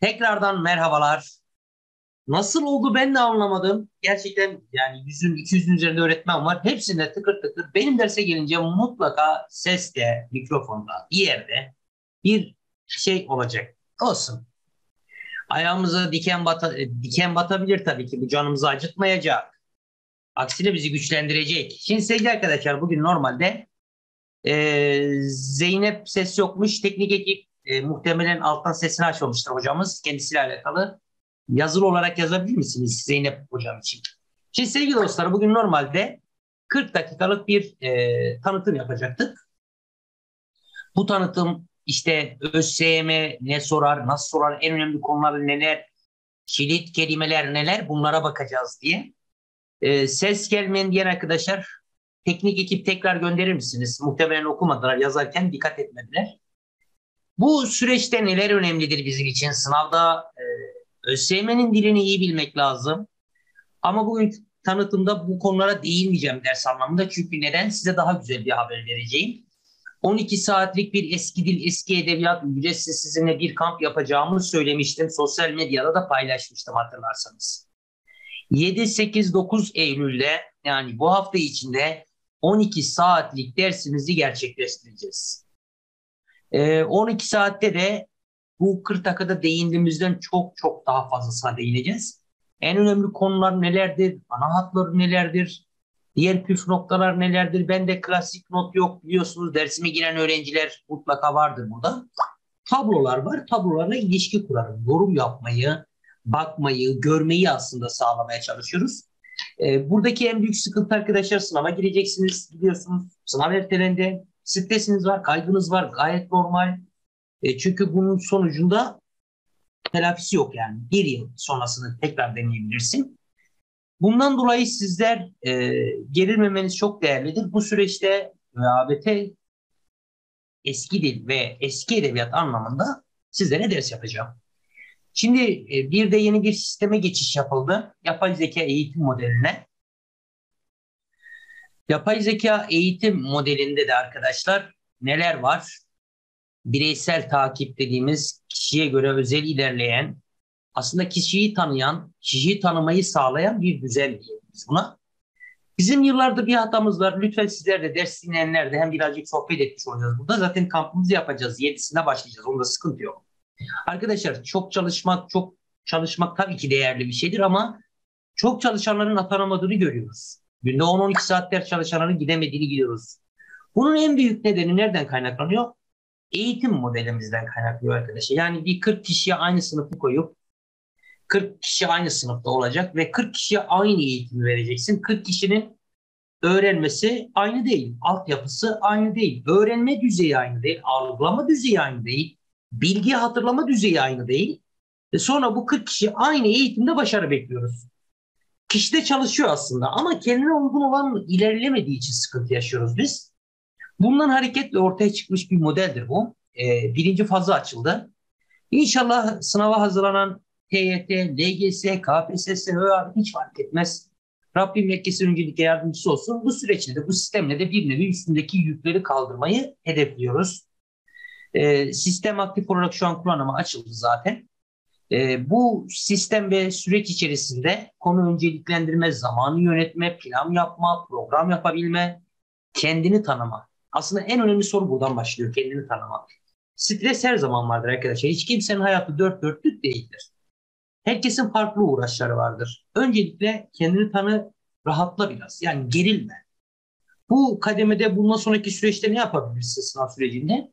Tekrardan merhabalar. Nasıl oldu ben de anlamadım. Gerçekten yani 100'ün 200'ün üzerinde öğretmen var. Hepsinde tıkır tıkır. Benim derse gelince mutlaka seste, mikrofonda, bir yerde bir şey olacak. Olsun. Ayağımıza diken, bata, diken batabilir tabii ki. Bu canımızı acıtmayacak. Aksine bizi güçlendirecek. Şimdi sevgili arkadaşlar bugün normalde e, Zeynep ses yokmuş. Teknik ekip e, muhtemelen alttan sesini açmamıştır hocamız. Kendisiyle alakalı. Yazılı olarak yazabilir misiniz Zeynep hocam için? Şimdi sevgili dostlar bugün normalde 40 dakikalık bir e, tanıtım yapacaktık. Bu tanıtım işte ÖSYM ne sorar, nasıl sorar, en önemli konuları neler, kilit kelimeler neler bunlara bakacağız diye. E, ses gelmeyen diyen arkadaşlar teknik ekip tekrar gönderir misiniz? Muhtemelen okumadılar yazarken dikkat etmediler. Bu süreçte neler önemlidir bizim için? Sınavda e, ÖSYM'nin dilini iyi bilmek lazım. Ama bugün tanıtımda bu konulara değinmeyeceğim ders anlamında. Çünkü neden? Size daha güzel bir haber vereceğim. 12 saatlik bir eski dil, eski edebiyat ücretsiz sizinle bir kamp yapacağımı söylemiştim. Sosyal medyada da paylaşmıştım hatırlarsanız. 7, 8, 9 Eylül'de yani bu hafta içinde 12 saatlik dersimizi gerçekleştireceğiz. E, 12 saatte de bu 40 dakikada değindiğimizden çok çok daha fazlasına değineceğiz. En önemli konular nelerdir? Ana hatları nelerdir? Diğer püf noktalar nelerdir? Ben de klasik not yok biliyorsunuz. Dersime giren öğrenciler mutlaka vardır burada. Tablolar var. Tablolarla ilişki kurarım. Yorum yapmayı, bakmayı, görmeyi aslında sağlamaya çalışıyoruz. E, buradaki en büyük sıkıntı arkadaşlar sınava gireceksiniz. Biliyorsunuz sınav ertelendi. Stresiniz var, kaygınız var. Gayet normal. E, çünkü bunun sonucunda telafisi yok yani. Bir yıl sonrasını tekrar deneyebilirsin. Bundan dolayı sizler e, gerilmemeniz çok değerlidir. Bu süreçte ÖABT eski dil ve eski edebiyat anlamında sizlere ders yapacağım. Şimdi e, bir de yeni bir sisteme geçiş yapıldı. Yapay zeka eğitim modeline. Yapay zeka eğitim modelinde de arkadaşlar neler var? Bireysel takip dediğimiz kişiye göre özel ilerleyen, aslında kişiyi tanıyan, kişiyi tanımayı sağlayan bir düzen diyebiliriz buna. Bizim yıllarda bir hatamız var. Lütfen sizler de ders dinleyenler de hem birazcık sohbet etmiş olacağız burada. Zaten kampımızı yapacağız. Yedisinde başlayacağız. Onda sıkıntı yok. Arkadaşlar çok çalışmak, çok çalışmak tabii ki değerli bir şeydir ama çok çalışanların atanamadığını görüyoruz. Günde 10-12 saat ders çalışanların gidemediğini gidiyoruz. Bunun en büyük nedeni nereden kaynaklanıyor? Eğitim modelimizden kaynaklanıyor arkadaşlar. Yani bir 40 kişiye aynı sınıfı koyup 40 kişi aynı sınıfta olacak ve 40 kişiye aynı eğitimi vereceksin. 40 kişinin öğrenmesi aynı değil. Altyapısı aynı değil. Öğrenme düzeyi aynı değil. Algılama düzeyi aynı değil. Bilgi hatırlama düzeyi aynı değil. Ve sonra bu 40 kişi aynı eğitimde başarı bekliyoruz. Kişi de çalışıyor aslında ama kendine uygun olan ilerlemediği için sıkıntı yaşıyoruz biz. Bundan hareketle ortaya çıkmış bir modeldir bu. Ee, birinci fazla açıldı. İnşallah sınava hazırlanan TYT, LGS, KPSS, ÖAB hiç fark etmez. Rabbim herkesin öncelikle yardımcısı olsun. Bu süreçte de bu sistemle de bir nevi üstündeki yükleri kaldırmayı hedefliyoruz. Ee, sistem aktif olarak şu an kullanıma açıldı zaten. E, bu sistem ve süreç içerisinde konu önceliklendirme, zamanı yönetme, plan yapma, program yapabilme, kendini tanıma. Aslında en önemli soru buradan başlıyor, kendini tanımak. Stres her zaman vardır arkadaşlar. Hiç kimsenin hayatı dört dörtlük değildir. Herkesin farklı uğraşları vardır. Öncelikle kendini tanı, rahatla biraz. Yani gerilme. Bu kademede bundan sonraki süreçte ne yapabilirsin sınav sürecinde?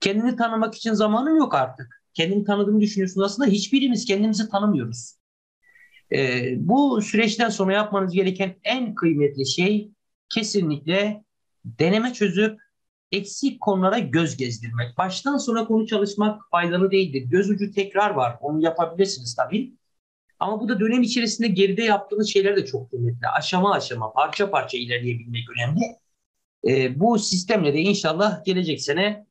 Kendini tanımak için zamanın yok artık kendini tanıdığını düşünüyorsunuz. Aslında hiçbirimiz kendimizi tanımıyoruz. Ee, bu süreçten sonra yapmanız gereken en kıymetli şey kesinlikle deneme çözüp eksik konulara göz gezdirmek. Baştan sona konu çalışmak faydalı değildir. Göz ucu tekrar var. Onu yapabilirsiniz tabii. Ama bu da dönem içerisinde geride yaptığınız şeyler de çok kıymetli. Aşama aşama, parça parça ilerleyebilmek önemli. Ee, bu sistemle de inşallah gelecek sene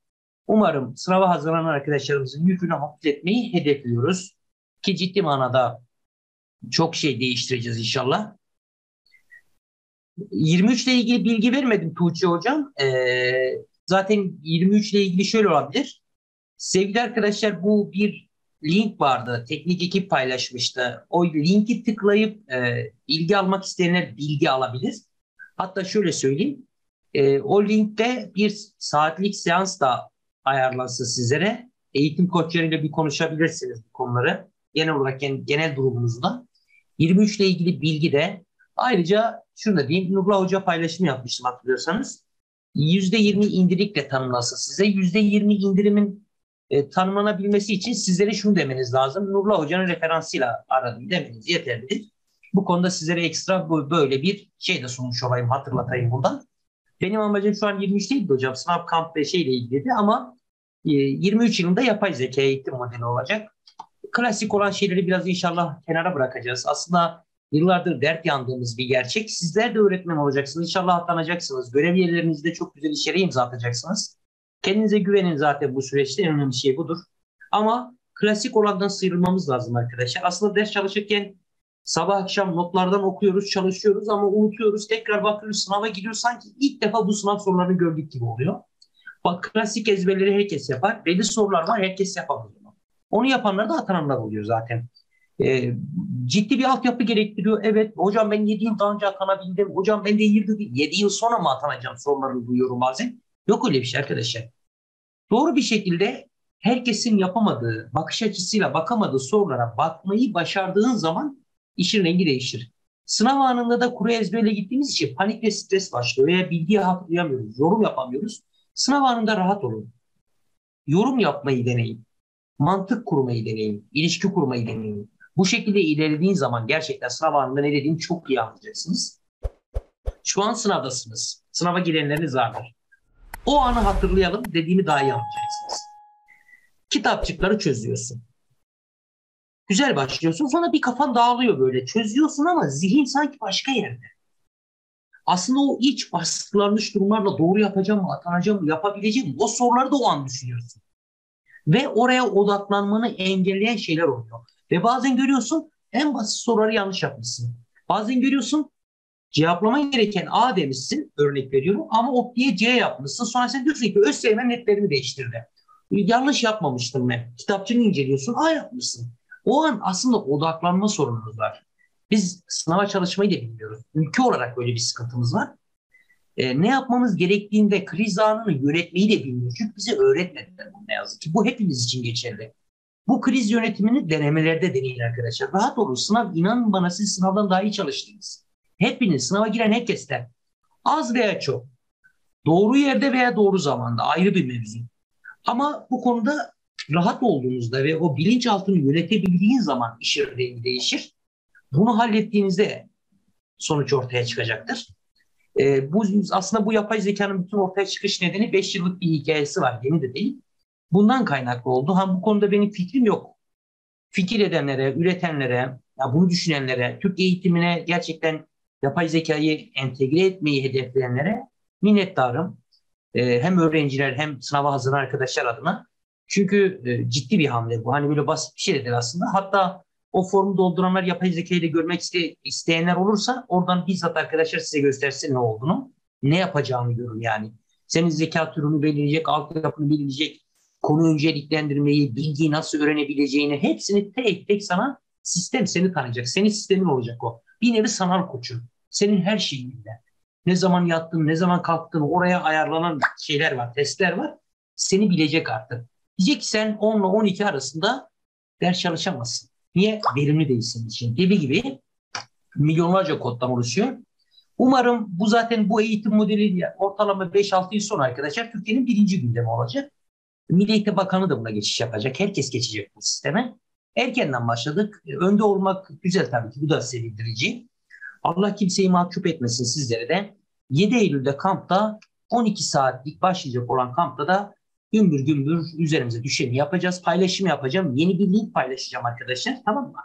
Umarım sınava hazırlanan arkadaşlarımızın yükünü hafifletmeyi hedefliyoruz. Ki ciddi manada çok şey değiştireceğiz inşallah. 23 ile ilgili bilgi vermedim Tuğçe Hocam. Ee, zaten 23 ile ilgili şöyle olabilir. Sevgili arkadaşlar bu bir link vardı. Teknik ekip paylaşmıştı. O linki tıklayıp e, bilgi almak isteyenler bilgi alabilir. Hatta şöyle söyleyeyim. E, o linkte bir saatlik seans da ayarlansın sizlere. Eğitim koçlarıyla bir konuşabilirsiniz bu konuları. Genel olarak yani genel durumunuzda. 23 ile ilgili bilgi de ayrıca şunu da diyeyim. Nurla Hoca paylaşımı yapmıştım hatırlıyorsanız. %20 indirimle tanımlasın size. %20 indirimin e, tanımlanabilmesi için sizlere şunu demeniz lazım. Nurla Hoca'nın referansıyla aradım demeniz yeterlidir. Bu konuda sizlere ekstra böyle bir şey de sunmuş olayım, hatırlatayım buradan. Benim amacım şu an 23 değildi hocam. Sınav kamp ve şeyle ilgili ama e, 23 yılında yapay zeka eğitim modeli olacak. Klasik olan şeyleri biraz inşallah kenara bırakacağız. Aslında yıllardır dert yandığımız bir gerçek. Sizler de öğretmen olacaksınız. İnşallah atanacaksınız. Görev yerlerinizde çok güzel işlere imza atacaksınız. Kendinize güvenin zaten bu süreçte en önemli şey budur. Ama klasik olandan sıyrılmamız lazım arkadaşlar. Aslında ders çalışırken sabah akşam notlardan okuyoruz, çalışıyoruz ama unutuyoruz. Tekrar bakıyoruz sınava gidiyor. Sanki ilk defa bu sınav sorularını gördük gibi oluyor. Bak klasik ezberleri herkes yapar. Belli sorular var herkes yapamıyor. Onu yapanlar da atananlar oluyor zaten. E, ciddi bir altyapı gerektiriyor. Evet hocam ben 7 yıl daha önce atanabildim. Hocam ben de 7, 7 yıl sonra mı atanacağım soruları duyuyorum bazen. Yok öyle bir şey arkadaşlar. Doğru bir şekilde herkesin yapamadığı, bakış açısıyla bakamadığı sorulara bakmayı başardığın zaman işin rengi değişir. Sınav anında da kuru ezberle gittiğimiz için panik ve stres başlıyor veya bilgiyi hatırlayamıyoruz, yorum yapamıyoruz. Sınav anında rahat olun. Yorum yapmayı deneyin. Mantık kurmayı deneyin. ilişki kurmayı deneyin. Bu şekilde ilerlediğin zaman gerçekten sınav anında ne dediğimi çok iyi anlayacaksınız. Şu an sınavdasınız. Sınava girenleriniz vardır. O anı hatırlayalım dediğimi daha iyi anlayacaksınız. Kitapçıkları çözüyorsun. Güzel başlıyorsun sonra bir kafan dağılıyor böyle. Çözüyorsun ama zihin sanki başka yerde. Aslında o iç baskılanmış durumlarla doğru yapacağım mı, atanacağım mı, yapabileceğim mi? O soruları da o an düşünüyorsun. Ve oraya odaklanmanı engelleyen şeyler oluyor. Ve bazen görüyorsun en basit soruları yanlış yapmışsın. Bazen görüyorsun cevaplaman gereken A demişsin örnek veriyorum ama o diye C yapmışsın. Sonra sen diyorsun ki ÖSYM netlerimi değiştirdi. Yanlış yapmamıştım ben. Kitapçını inceliyorsun A yapmışsın. O an aslında odaklanma sorunumuz var. Biz sınava çalışmayı da bilmiyoruz. Ülke olarak böyle bir sıkıntımız var. E, ne yapmamız gerektiğinde kriz anını yönetmeyi de bilmiyoruz. Çünkü bize öğretmediler bunu ne yazık ki. Bu hepimiz için geçerli. Bu kriz yönetimini denemelerde deneyin arkadaşlar. Rahat olun. Sınav inanın bana siz sınavdan daha iyi çalıştınız. Hepiniz sınava giren herkesten az veya çok doğru yerde veya doğru zamanda ayrı bir mevzu. Ama bu konuda rahat olduğunuzda ve o bilinçaltını yönetebildiğin zaman işin rengi değişir. Bunu hallettiğinizde sonuç ortaya çıkacaktır. E, bu aslında bu yapay zekanın bütün ortaya çıkış nedeni 5 yıllık bir hikayesi var. Yeni de değil. Bundan kaynaklı oldu. Ha bu konuda benim fikrim yok. Fikir edenlere, üretenlere, ya bunu düşünenlere, Türk eğitimine gerçekten yapay zekayı entegre etmeyi hedefleyenlere minnettarım. Ee, hem öğrenciler hem sınava hazırlanan arkadaşlar adına. Çünkü e, ciddi bir hamle bu. Hani böyle basit bir şey değil aslında. Hatta o formu dolduranlar yapay zekayı da görmek iste, isteyenler olursa oradan bizzat arkadaşlar size göstersin ne olduğunu. Ne yapacağını görün yani. Senin zeka türünü belirleyecek, altyapını belirleyecek, konu önceliklendirmeyi, bilgiyi nasıl öğrenebileceğini hepsini tek tek sana sistem seni tanıyacak. Senin sistemin olacak o. Bir nevi sanal koçun. Senin her şeyinde. Ne zaman yattın, ne zaman kalktın oraya ayarlanan şeyler var, testler var. Seni bilecek artık. Diyecek ki sen 10 ile 12 arasında ders çalışamazsın. Niye? Verimli değilsin için gibi gibi milyonlarca koddan oluşuyor. Umarım bu zaten bu eğitim modeli ortalama 5-6 yıl sonra arkadaşlar Türkiye'nin birinci gündemi olacak. Milli Eğitim Bakanı da buna geçiş yapacak. Herkes geçecek bu sisteme. Erkenden başladık. Önde olmak güzel tabii ki. Bu da sevindirici. Allah kimseyi mahcup etmesin sizlere de. 7 Eylül'de kampta 12 saatlik başlayacak olan kampta da gümbür gümbür üzerimize düşeni yapacağız. Paylaşım yapacağım. Yeni bir link paylaşacağım arkadaşlar. Tamam mı?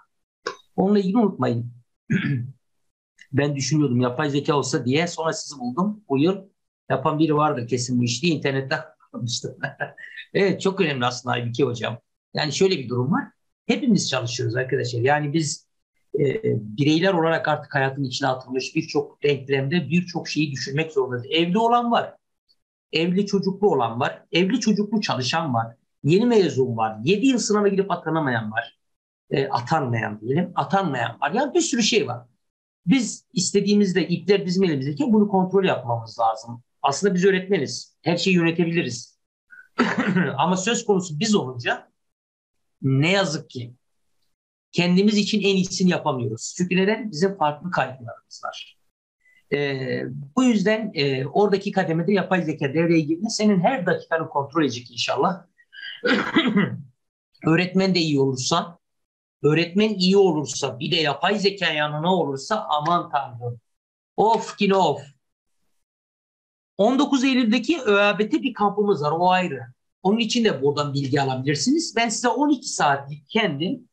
Onunla ilgili unutmayın. ben düşünüyordum yapay zeka olsa diye. Sonra sizi buldum. Bu yıl yapan biri vardır kesin bu işi. İnternette bakmıştım. evet çok önemli aslında Aybüke Hocam. Yani şöyle bir durum var. Hepimiz çalışıyoruz arkadaşlar. Yani biz e, bireyler olarak artık hayatın içine atılmış birçok denklemde birçok şeyi düşünmek zorundayız. Evli olan var. Evli çocuklu olan var. Evli çocuklu çalışan var. Yeni mezun var. 7 yıl sınava girip atanamayan var. E, atanmayan diyelim. Atanmayan var. Yani bir sürü şey var. Biz istediğimizde ipler bizim elimizdeki bunu kontrol yapmamız lazım. Aslında biz öğretmeniz. Her şeyi yönetebiliriz. Ama söz konusu biz olunca ne yazık ki kendimiz için en iyisini yapamıyoruz. Çünkü neden? Bizim farklı kaygılarımız var. E, bu yüzden e, oradaki kademede yapay zeka devreye girdiğinde senin her dakikanı kontrol edecek inşallah. Öğretmen de iyi olursa, öğretmen iyi olursa, bir de yapay zeka yanına olursa aman tanrım. Of ki of. 19 Eylül'deki ÖABT bir kampımız var, o ayrı. Onun için de buradan bilgi alabilirsiniz. Ben size 12 saatlik kendim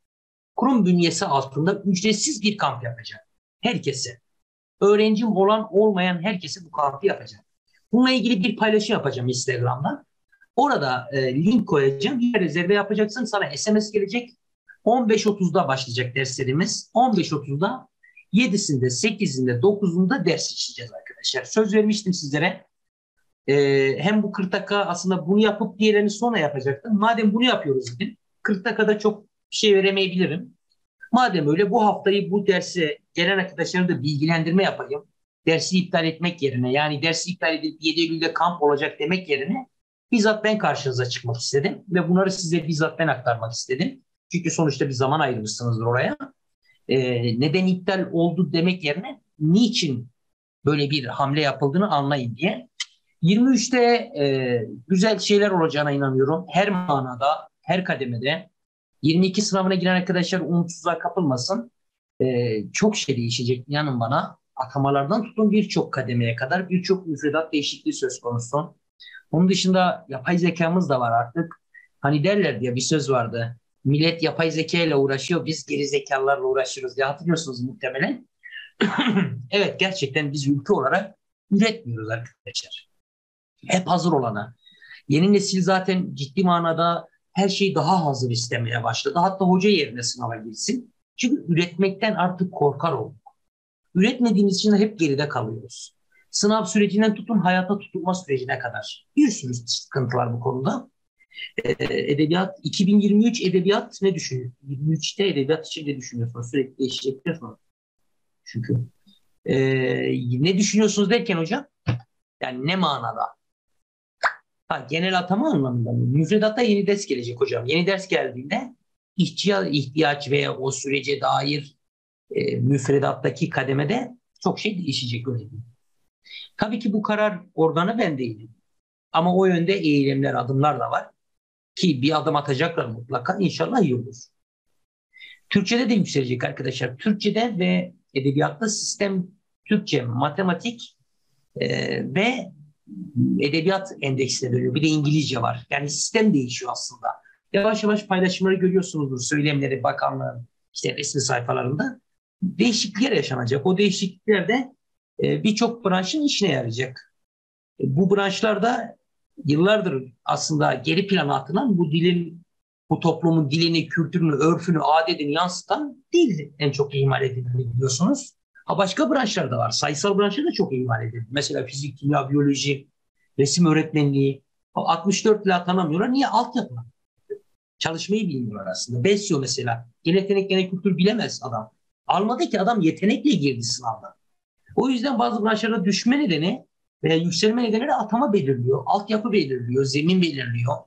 kurum bünyesi altında ücretsiz bir kamp yapacağım. Herkese. Öğrencim olan olmayan herkese bu kampı yapacağım. Bununla ilgili bir paylaşım yapacağım Instagram'dan. Orada e, link koyacağım. Bir rezerve yapacaksın. Sana SMS gelecek. 15.30'da başlayacak derslerimiz. 15.30'da 7'sinde, 8'inde, 9'unda ders işleyeceğiz arkadaşlar. Söz vermiştim sizlere. Ee, hem bu 40 dakika aslında bunu yapıp diğerini sonra yapacaktım. Madem bunu yapıyoruz dedim. 40 dakikada çok bir şey veremeyebilirim. Madem öyle bu haftayı bu derse gelen arkadaşları da bilgilendirme yapayım. Dersi iptal etmek yerine yani dersi iptal edip 7 Eylül'de kamp olacak demek yerine bizzat ben karşınıza çıkmak istedim. Ve bunları size bizzat ben aktarmak istedim. Çünkü sonuçta bir zaman ayırmışsınızdır oraya. Ee, neden iptal oldu demek yerine niçin böyle bir hamle yapıldığını anlayın diye. 23'te e, güzel şeyler olacağına inanıyorum. Her manada, her kademede 22 sınavına giren arkadaşlar umutsuzluğa kapılmasın. Ee, çok şey değişecek inanın bana. Atamalardan tutun birçok kademeye kadar birçok müfredat değişikliği söz konusu. Onun dışında yapay zekamız da var artık. Hani derler diye bir söz vardı. Millet yapay zeka ile uğraşıyor, biz geri zekalarla uğraşıyoruz diye hatırlıyorsunuz muhtemelen. evet gerçekten biz ülke olarak üretmiyoruz arkadaşlar. Hep hazır olana. Yeni nesil zaten ciddi manada her şeyi daha hazır istemeye başladı. Hatta hoca yerine sınava girsin. Çünkü üretmekten artık korkar olduk. Üretmediğimiz için hep geride kalıyoruz. Sınav sürecinden tutun hayata tutulma sürecine kadar. Bir sürü sıkıntı var bu konuda. Ee, edebiyat, 2023 edebiyat ne düşünüyor? 23'te edebiyat için ne düşünüyorsunuz? Sürekli değişecek diyorsunuz. Çünkü ee, ne düşünüyorsunuz derken hocam? Yani ne manada? Ha, genel atama anlamında mı? Müfredatta yeni ders gelecek hocam. Yeni ders geldiğinde ihtiyaç, ihtiyaç veya o sürece dair e, müfredattaki kademede çok şey değişecek öyle. Tabii ki bu karar organı ben değilim. Ama o yönde eğilimler, adımlar da var. Ki bir adım atacaklar mutlaka. İnşallah iyi olur. Türkçe'de de yükselecek arkadaşlar. Türkçe'de ve edebiyatta sistem Türkçe, matematik e, ve edebiyat endeksine dönüyor. Bir de İngilizce var. Yani sistem değişiyor aslında. Yavaş yavaş paylaşımları görüyorsunuzdur. Söylemleri bakanlığın işte resmi sayfalarında. Değişiklikler yaşanacak. O değişikliklerde e, birçok branşın işine yarayacak. E, bu branşlarda yıllardır aslında geri plana atılan bu dilin, bu toplumun dilini, kültürünü, örfünü, adetini yansıtan dil en çok ihmal edilen biliyorsunuz. Ha başka branşlar da var. Sayısal branşlar da çok ihmal edildi. Mesela fizik, kimya, biyoloji, resim öğretmenliği. 64 ile atanamıyorlar. Niye? Altyapı. Çalışmayı bilmiyorlar aslında. Besyo mesela. Gen yetenek, gen kültür bilemez adam. Almadı ki adam yetenekle girdi sınavda. O yüzden bazı branşlarda düşme nedeni veya yükselme nedeni de atama belirliyor. Altyapı belirliyor, zemin belirliyor.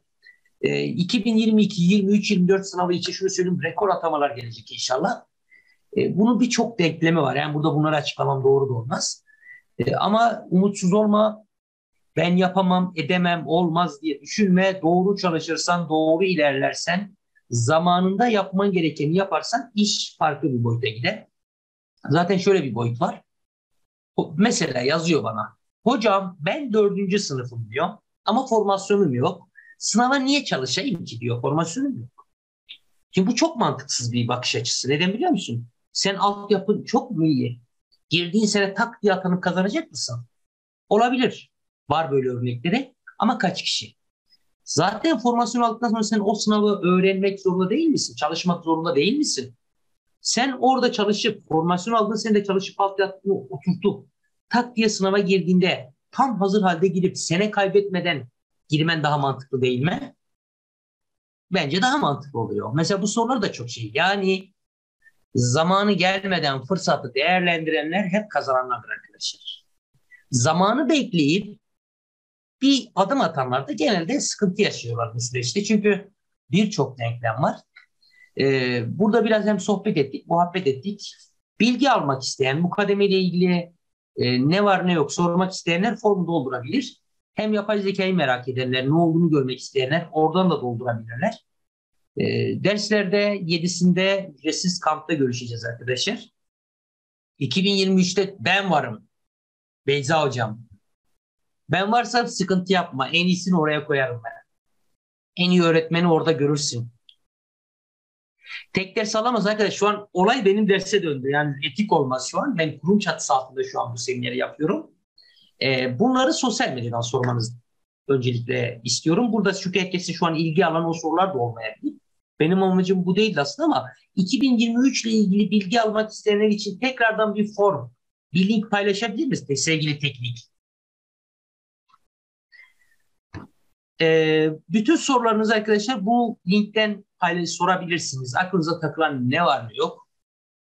E, 2022, 23, 24 sınavı için şunu söyleyeyim rekor atamalar gelecek inşallah. E, bunun birçok denklemi var. Yani burada bunları açıklamam doğru da olmaz. E, ama umutsuz olma, ben yapamam, edemem, olmaz diye düşünme. Doğru çalışırsan, doğru ilerlersen, zamanında yapman gerekeni yaparsan iş farklı bir boyuta gider. Zaten şöyle bir boyut var. Mesela yazıyor bana. Hocam ben dördüncü sınıfım diyor ama formasyonum yok. Sınava niye çalışayım ki diyor formasyonum yok. Şimdi bu çok mantıksız bir bakış açısı. Neden biliyor musun? Sen altyapın çok mu iyi? Girdiğin sene tak diye atanıp kazanacak mısın? Olabilir. Var böyle örnekleri ama kaç kişi? Zaten formasyon aldıktan sonra sen o sınavı öğrenmek zorunda değil misin? Çalışmak zorunda değil misin? Sen orada çalışıp, formasyon aldığın sene de çalışıp altyapını oturtup tak diye sınava girdiğinde tam hazır halde girip sene kaybetmeden girmen daha mantıklı değil mi? bence daha mantıklı oluyor. Mesela bu sorular da çok şey. Yani zamanı gelmeden fırsatı değerlendirenler hep kazananlardır arkadaşlar. Zamanı bekleyip bir adım atanlar da genelde sıkıntı yaşıyorlar bu süreçte. Çünkü birçok denklem var. Ee, burada biraz hem sohbet ettik, muhabbet ettik. Bilgi almak isteyen, bu kademeyle ilgili e, ne var ne yok sormak isteyenler formu doldurabilir. Hem yapay zekayı merak edenler, ne olduğunu görmek isteyenler oradan da doldurabilirler. E, derslerde 7'sinde ücretsiz kampta görüşeceğiz arkadaşlar. 2023'te ben varım. Beyza hocam. Ben varsam sıkıntı yapma. En iyisini oraya koyarım ben. En iyi öğretmeni orada görürsün. Tek ders alamaz arkadaş. Şu an olay benim derse döndü. Yani etik olmaz şu an. Ben kurum çatısı altında şu an bu semineri yapıyorum. Ee, bunları sosyal medyadan sormanız öncelikle istiyorum. Burada çünkü herkesin şu an ilgi alan o sorular da olmayabilir. Benim amacım bu değil aslında ama 2023 ile ilgili bilgi almak isteyenler için tekrardan bir form, bir link paylaşabilir misiniz sevgili teknik? Ee, bütün sorularınızı arkadaşlar bu linkten paylaş sorabilirsiniz. Aklınıza takılan ne var ne yok.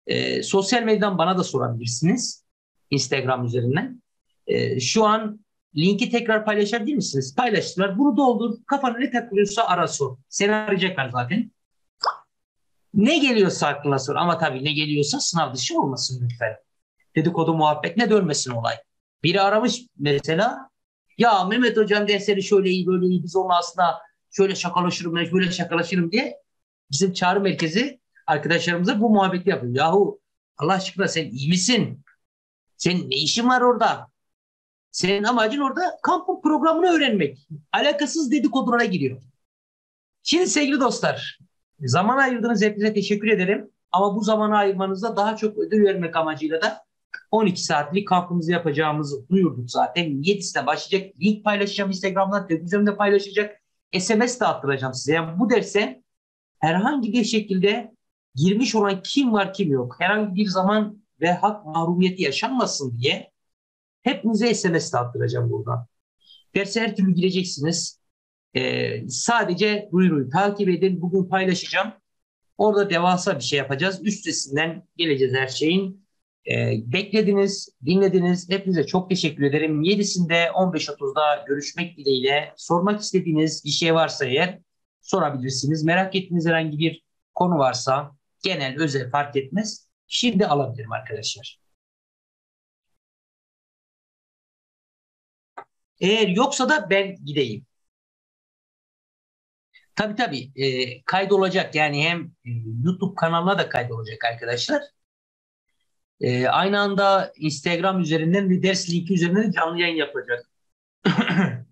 Ee, sosyal medyadan bana da sorabilirsiniz. Instagram üzerinden. Ee, şu an linki tekrar paylaşabilir misiniz? Paylaştılar. Bunu doldur. Kafana ne takılıyorsa ara sor. Seni arayacaklar zaten. Ne geliyorsa aklına sor. Ama tabii ne geliyorsa sınav dışı olmasın lütfen. Dedikodu muhabbet ne dönmesin olay. Biri aramış mesela ya Mehmet hocam dersleri şöyle iyi böyle iyi biz onunla aslında şöyle şakalaşırım ben böyle şakalaşırım diye bizim çağrı merkezi arkadaşlarımıza bu muhabbeti yapıyor. Yahu Allah aşkına sen iyi misin? Senin ne işin var orada? Senin amacın orada kampın programını öğrenmek. Alakasız dedikodulara giriyor. Şimdi sevgili dostlar, zaman ayırdığınız hepinize teşekkür ederim. Ama bu zamanı ayırmanızda daha çok ödül vermek amacıyla da 12 saatlik kampımızı yapacağımızı duyurduk zaten. 7'sine başlayacak. Link paylaşacağım Instagram'dan, televizyonda paylaşacak. SMS de attıracağım size. Yani bu derse herhangi bir şekilde girmiş olan kim var kim yok. Herhangi bir zaman ve hak mahrumiyeti yaşanmasın diye hepinize SMS de attıracağım buradan. Derse her türlü gireceksiniz. Ee, sadece duyuruyu takip edin. Bugün paylaşacağım. Orada devasa bir şey yapacağız. Üstesinden geleceğiz her şeyin. Ee, beklediniz, dinlediniz. Hepinize çok teşekkür ederim. 7'sinde 15.30'da görüşmek dileğiyle. Sormak istediğiniz bir şey varsa eğer sorabilirsiniz. Merak ettiğiniz herhangi bir konu varsa genel, özel fark etmez. Şimdi alabilirim arkadaşlar. Eğer yoksa da ben gideyim. Tabii tabii e, kaydolacak yani hem e, YouTube kanalına da kaydolacak arkadaşlar. E, aynı anda Instagram üzerinden bir ders linki üzerinden de canlı yayın yapacak.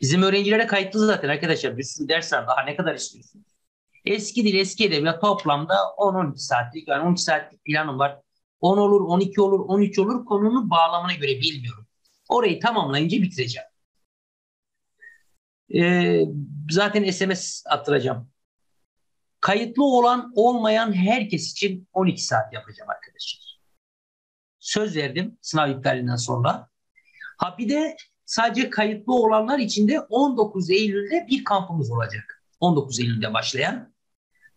Bizim öğrencilere kayıtlı zaten arkadaşlar. Bir sürü ders var. Daha ne kadar istiyorsunuz? Eski dil, eski edebiyat toplamda 10-12 saatlik. Yani 12 saatlik planım var. 10 olur, 12 olur, 13 olur. Konunun bağlamına göre bilmiyorum. Orayı tamamlayınca bitireceğim. Ee, zaten SMS attıracağım. Kayıtlı olan olmayan herkes için 12 saat yapacağım arkadaşlar. Söz verdim sınav iptalinden sonra. Ha bir de sadece kayıtlı olanlar için de 19 Eylül'de bir kampımız olacak. 19 Eylül'de başlayan.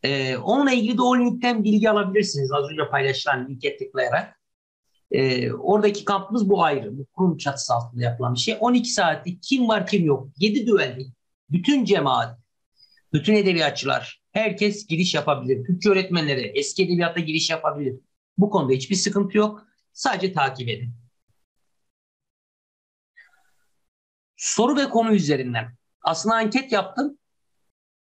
Ee, onunla ilgili de o linkten bilgi alabilirsiniz. Az önce paylaşılan linke tıklayarak. Ee, oradaki kampımız bu ayrı. Bu kurum çatısı altında yapılan bir şey. 12 saatlik kim var kim yok. 7 düellik. Bütün cemaat, bütün edebiyatçılar, herkes giriş yapabilir. Türkçe öğretmenleri eski edebiyata giriş yapabilir. Bu konuda hiçbir sıkıntı yok. Sadece takip edin. Soru ve konu üzerinden. Aslında anket yaptım.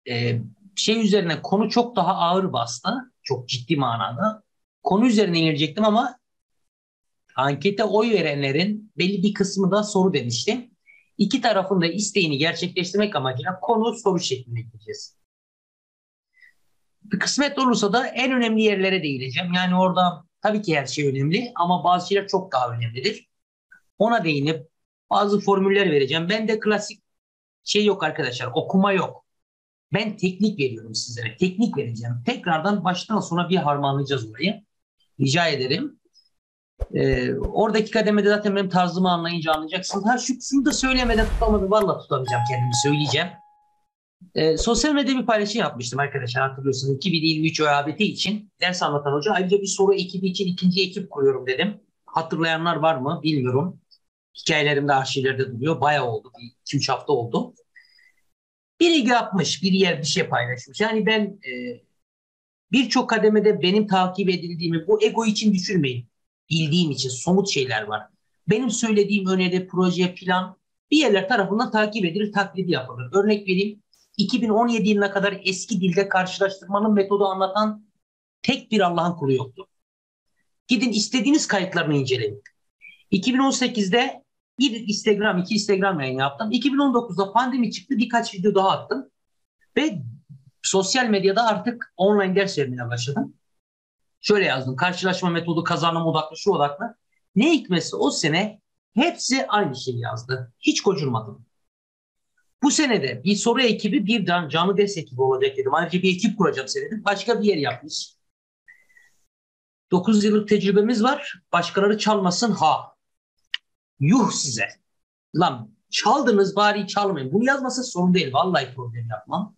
Ee, şey üzerine konu çok daha ağır bastı. Çok ciddi manada. Konu üzerine inecektim ama ankete oy verenlerin belli bir kısmı da soru demişti. İki tarafın da isteğini gerçekleştirmek amacıyla konu soru şeklinde gideceğiz. Kısmet olursa da en önemli yerlere değineceğim. Yani orada tabii ki her şey önemli ama bazı şeyler çok daha önemlidir. Ona değinip bazı formüller vereceğim. Ben de klasik şey yok arkadaşlar okuma yok. Ben teknik veriyorum sizlere. Teknik vereceğim. Tekrardan baştan sona bir harmanlayacağız orayı. Rica ederim. Ee, oradaki kademede zaten benim tarzımı anlayınca anlayacaksınız. Ha şu şunu da söylemeden tutamadım. Valla tutamayacağım kendimi söyleyeceğim. E, sosyal medyada bir paylaşım yapmıştım arkadaşlar hatırlıyorsunuz. 2023 ÖABT için ders anlatan hoca. Ayrıca bir soru ekibi için ikinci ekip kuruyorum dedim. Hatırlayanlar var mı bilmiyorum. Hikayelerimde arşivlerde duruyor. Bayağı oldu. 2-3 hafta oldu. Biri yapmış, bir yer bir şey paylaşmış. Yani ben e, birçok kademede benim takip edildiğimi bu ego için düşünmeyin. Bildiğim için somut şeyler var. Benim söylediğim öneri, proje, plan bir yerler tarafından takip edilir, taklidi yapılır. Örnek vereyim. 2017 yılına kadar eski dilde karşılaştırmanın metodu anlatan tek bir Allah'ın kulu yoktu. Gidin istediğiniz kayıtlarını inceleyin. 2018'de bir Instagram, iki Instagram yayın yaptım. 2019'da pandemi çıktı birkaç video daha attım. Ve sosyal medyada artık online ders vermeye başladım. Şöyle yazdım. Karşılaşma metodu, kazanım odaklı, şu odaklı. Ne hikmetse o sene hepsi aynı şeyi yazdı. Hiç kocurmadım. Bu senede bir soru ekibi bir can, canlı ders ekibi olacak dedim. Ayrıca bir ekip kuracağım dedim. Başka bir yer yapmış. 9 yıllık tecrübemiz var. Başkaları çalmasın ha. Yuh size. Lan çaldınız bari çalmayın. Bunu yazmasa sorun değil. Vallahi problem yapmam.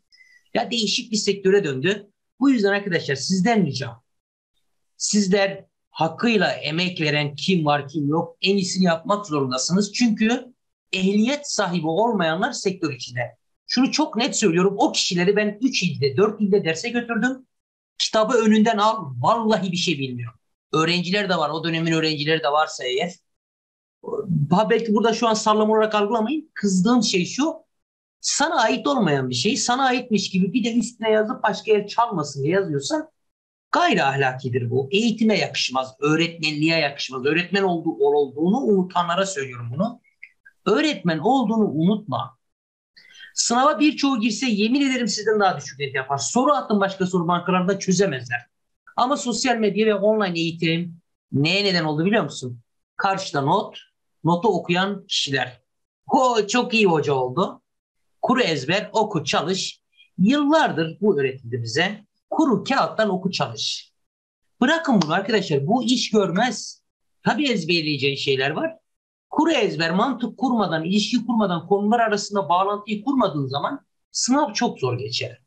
Ya değişik bir sektöre döndü. Bu yüzden arkadaşlar sizden ricam. Sizler hakkıyla emek veren kim var kim yok en iyisini yapmak zorundasınız. Çünkü ehliyet sahibi olmayanlar sektör içinde. Şunu çok net söylüyorum. O kişileri ben 3 ilde 4 ilde derse götürdüm. Kitabı önünden al. Vallahi bir şey bilmiyor. Öğrenciler de var. O dönemin öğrencileri de varsa eğer. Ha belki burada şu an sallama olarak algılamayın. Kızdığım şey şu. Sana ait olmayan bir şey sana aitmiş gibi bir de üstüne yazıp başka yer çalmasın diye yazıyorsan gayri ahlakidir bu. Eğitime yakışmaz, öğretmenliğe yakışmaz. Öğretmen olduğu, olduğunu unutanlara söylüyorum bunu. Öğretmen olduğunu unutma. Sınava birçoğu girse yemin ederim sizden daha düşük net yapar. Soru attın başka soru bankalarında çözemezler. Ama sosyal medya ve online eğitim neye neden oldu biliyor musun? Karşıda not, notu okuyan kişiler. O çok iyi hoca oldu. Kuru ezber, oku, çalış. Yıllardır bu öğretildi bize. Kuru kağıttan oku, çalış. Bırakın bunu arkadaşlar. Bu iş görmez. Tabii ezberleyeceğin şeyler var. Kuru ezber, mantık kurmadan, ilişki kurmadan, konular arasında bağlantıyı kurmadığın zaman sınav çok zor geçer.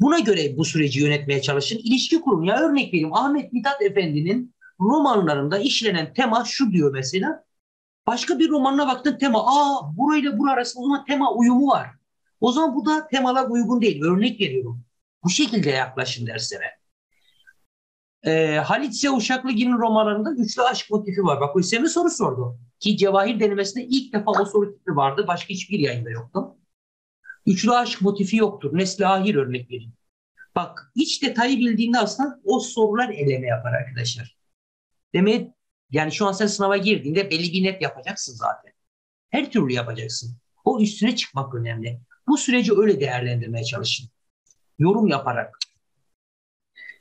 Buna göre bu süreci yönetmeye çalışın. İlişki kurun. Ya örnek vereyim. Ahmet Mithat Efendi'nin romanlarında işlenen tema şu diyor mesela. Başka bir romanına baktın tema. Aa burayla bura arasında o zaman tema uyumu var. O zaman bu da temalar uygun değil. Örnek veriyorum. Bu şekilde yaklaşın derslere. Ee, Halit Ziya Uşaklıgil'in romanlarında üçlü aşk motifi var. Bak bir soru sordu. Ki Cevahir denemesinde ilk defa o soru tipi vardı. Başka hiçbir yayında yoktu. Üçlü aşk motifi yoktur. Nesli ahir örnek vereyim. Bak iç detayı bildiğinde aslında o sorular eleme yapar arkadaşlar. Demek yani şu an sen sınava girdiğinde belli bir net yapacaksın zaten. Her türlü yapacaksın. O üstüne çıkmak önemli. Bu süreci öyle değerlendirmeye çalışın. Yorum yaparak.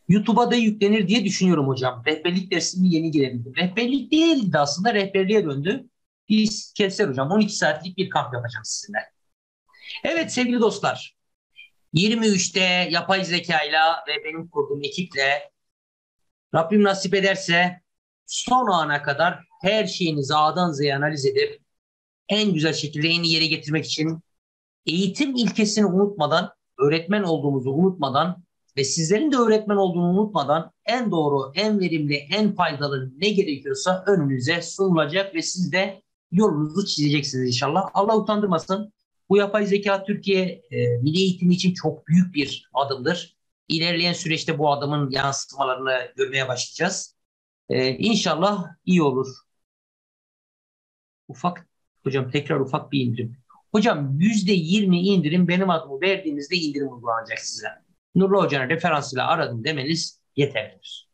YouTube'a da yüklenir diye düşünüyorum hocam. Rehberlik dersimi yeni girebildim. Rehberlik değildi aslında rehberliğe döndü. Biz Kevser hocam 12 saatlik bir kamp yapacağım sizinle. Evet sevgili dostlar. 23'te yapay zekayla ve benim kurduğum ekiple Rabbim nasip ederse son ana kadar her şeyinizi A'dan Z'ye analiz edip en güzel şekilde en iyi yere getirmek için eğitim ilkesini unutmadan, öğretmen olduğumuzu unutmadan ve sizlerin de öğretmen olduğunu unutmadan en doğru, en verimli, en faydalı ne gerekiyorsa önünüze sunulacak ve siz de yolunuzu çizeceksiniz inşallah. Allah utandırmasın. Bu yapay zeka Türkiye e, milli eğitim için çok büyük bir adımdır. İlerleyen süreçte bu adımın yansımalarını görmeye başlayacağız. E, inşallah iyi olur. Ufak, hocam tekrar ufak bir indirim. Hocam yüzde yirmi indirim benim adımı verdiğinizde indirim uygulanacak size. Nurlu Hoca'nın referansıyla aradım demeniz yeterlidir.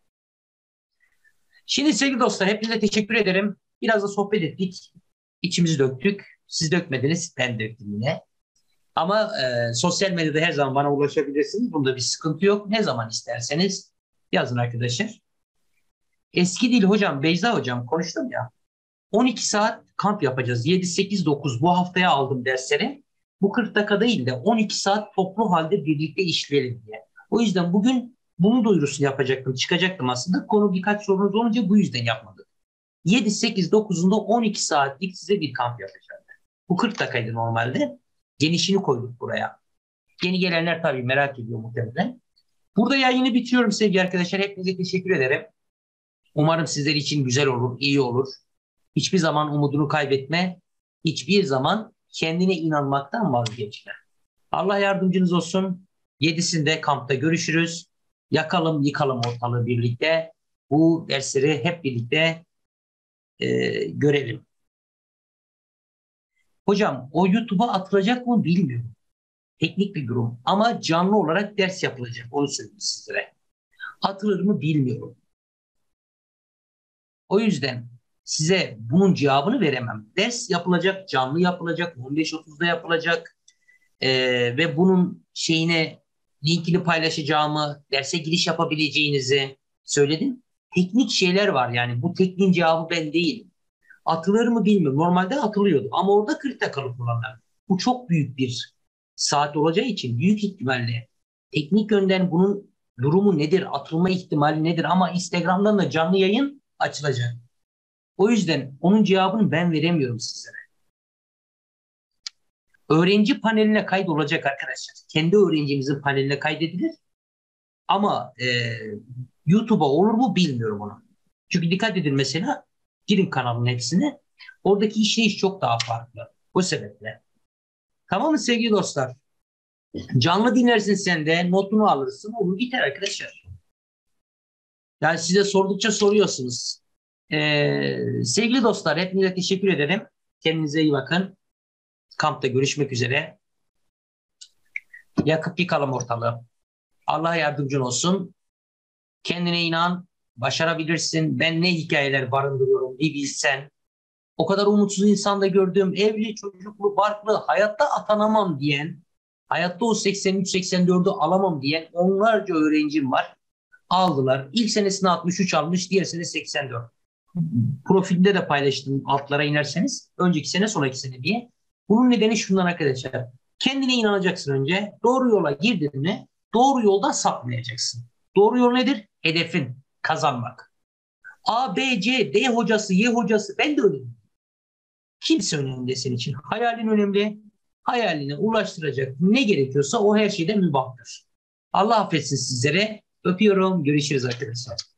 Şimdi sevgili dostlar hepinize teşekkür ederim. Biraz da sohbet ettik. İçimizi döktük. Siz dökmediniz, ben döktüm yine. Ama e, sosyal medyada her zaman bana ulaşabilirsiniz. Bunda bir sıkıntı yok. Ne zaman isterseniz yazın arkadaşlar. Eski değil hocam, Beyza hocam konuştum ya. 12 saat kamp yapacağız. 7, 8, 9 bu haftaya aldım dersleri. Bu 40 dakika değil de 12 saat toplu halde birlikte işleyelim diye. O yüzden bugün bunun duyurusunu yapacaktım, çıkacaktım aslında. Konu birkaç sorunuz olunca bu yüzden yapmadık. 7, 8, 9'unda 12 saatlik size bir kamp yapacağım. Bu 40 dakikaydı normalde. Genişini koyduk buraya. Yeni gelenler tabii merak ediyor muhtemelen. Burada yayını bitiriyorum sevgili arkadaşlar. Hepinize teşekkür ederim. Umarım sizler için güzel olur, iyi olur. Hiçbir zaman umudunu kaybetme. Hiçbir zaman kendine inanmaktan vazgeçme. Allah yardımcınız olsun. Yedisinde kampta görüşürüz. Yakalım yıkalım ortalığı birlikte. Bu dersleri hep birlikte e, görelim. Hocam o YouTube'a atılacak mı bilmiyorum. Teknik bir durum ama canlı olarak ders yapılacak. Onu söyleyeyim sizlere. Atılır mı bilmiyorum. O yüzden size bunun cevabını veremem. Ders yapılacak, canlı yapılacak, 15-30'da yapılacak ee, ve bunun şeyine linkini paylaşacağımı, derse giriş yapabileceğinizi söyledim. Teknik şeyler var yani bu tekniğin cevabı ben değilim. Atılır mı bilmiyorum. Normalde atılıyordu ama orada kritik kalıp olanlar. Bu çok büyük bir saat olacağı için büyük ihtimalle teknik yönden bunun durumu nedir, atılma ihtimali nedir ama Instagram'dan da canlı yayın açılacak. O yüzden onun cevabını ben veremiyorum sizlere. Öğrenci paneline kaydolacak arkadaşlar. Kendi öğrencimizin paneline kaydedilir. Ama e, YouTube'a olur mu bilmiyorum onu. Çünkü dikkat edin mesela girin kanalın hepsine. Oradaki işleyiş çok daha farklı. Bu sebeple. Tamam mı sevgili dostlar? Canlı dinlersin sen de notunu alırsın. Olur biter arkadaşlar. Yani size sordukça soruyorsunuz. Ee, sevgili dostlar hepinize teşekkür ederim. Kendinize iyi bakın. Kampta görüşmek üzere. Yakıp yıkalım ortalığı. Allah yardımcın olsun. Kendine inan. Başarabilirsin. Ben ne hikayeler barındırıyorum bir bilsen. O kadar umutsuz insanda gördüğüm evli, çocuklu, barklı, hayatta atanamam diyen, hayatta o 83-84'ü alamam diyen onlarca öğrencim var. Aldılar. İlk senesinde 63 almış, diğer sene 84 profilde de paylaştım altlara inerseniz. Önceki sene sonraki sene diye. Bunun nedeni şundan arkadaşlar. Kendine inanacaksın önce. Doğru yola girdin mi doğru yolda sapmayacaksın. Doğru yol nedir? Hedefin kazanmak. A, B, C, D hocası, Y hocası ben de önemli. Kimse önemli senin için. Hayalin önemli. Hayaline ulaştıracak ne gerekiyorsa o her şeyden mübahtır. Allah affetsin sizlere. Öpüyorum. Görüşürüz arkadaşlar.